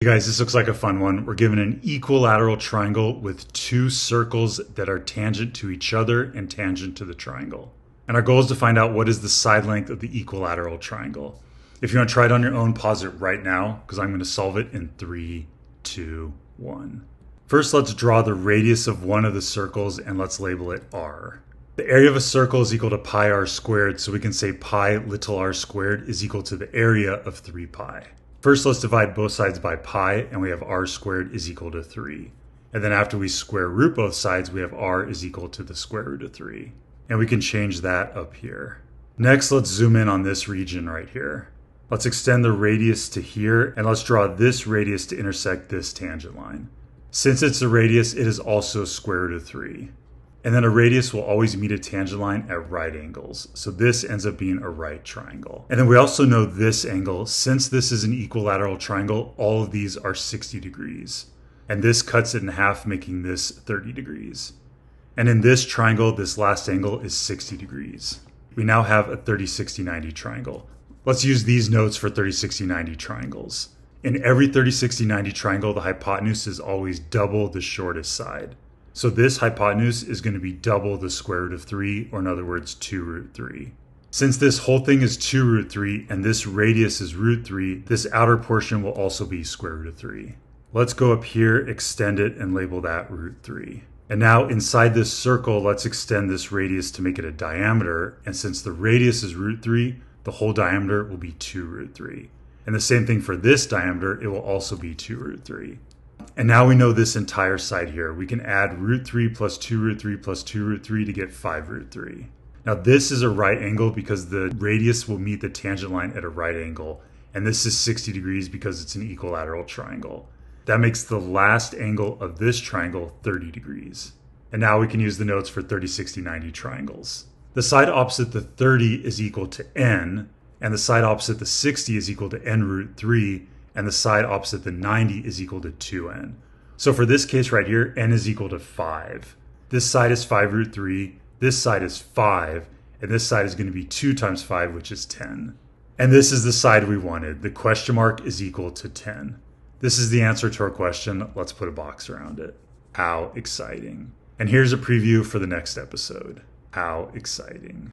You guys, this looks like a fun one. We're given an equilateral triangle with two circles that are tangent to each other and tangent to the triangle. And our goal is to find out what is the side length of the equilateral triangle. If you want to try it on your own, pause it right now because I'm going to solve it in three, two, one. First, let's draw the radius of one of the circles and let's label it r. The area of a circle is equal to pi r squared, so we can say pi little r squared is equal to the area of 3 pi. First, let's divide both sides by pi, and we have r squared is equal to 3. And then after we square root both sides, we have r is equal to the square root of 3. And we can change that up here. Next, let's zoom in on this region right here. Let's extend the radius to here, and let's draw this radius to intersect this tangent line. Since it's a radius, it is also square root of 3. And then a radius will always meet a tangent line at right angles. So this ends up being a right triangle. And then we also know this angle, since this is an equilateral triangle, all of these are 60 degrees. And this cuts it in half, making this 30 degrees. And in this triangle, this last angle is 60 degrees. We now have a 30, 60, 90 triangle. Let's use these notes for 30, 60, 90 triangles. In every 30, 60, 90 triangle, the hypotenuse is always double the shortest side. So this hypotenuse is going to be double the square root of 3, or in other words, 2 root 3. Since this whole thing is 2 root 3 and this radius is root 3, this outer portion will also be square root of 3. Let's go up here, extend it, and label that root 3. And now inside this circle, let's extend this radius to make it a diameter. And since the radius is root 3, the whole diameter will be 2 root 3. And the same thing for this diameter, it will also be 2 root 3. And now we know this entire side here. We can add root 3 plus 2 root 3 plus 2 root 3 to get 5 root 3. Now this is a right angle because the radius will meet the tangent line at a right angle. And this is 60 degrees because it's an equilateral triangle. That makes the last angle of this triangle 30 degrees. And now we can use the notes for 30, 60, 90 triangles. The side opposite the 30 is equal to n, and the side opposite the 60 is equal to n root 3, and the side opposite the 90 is equal to 2n. So for this case right here, n is equal to 5. This side is 5 root 3, this side is 5, and this side is going to be 2 times 5, which is 10. And this is the side we wanted. The question mark is equal to 10. This is the answer to our question. Let's put a box around it. How exciting. And here's a preview for the next episode. How exciting.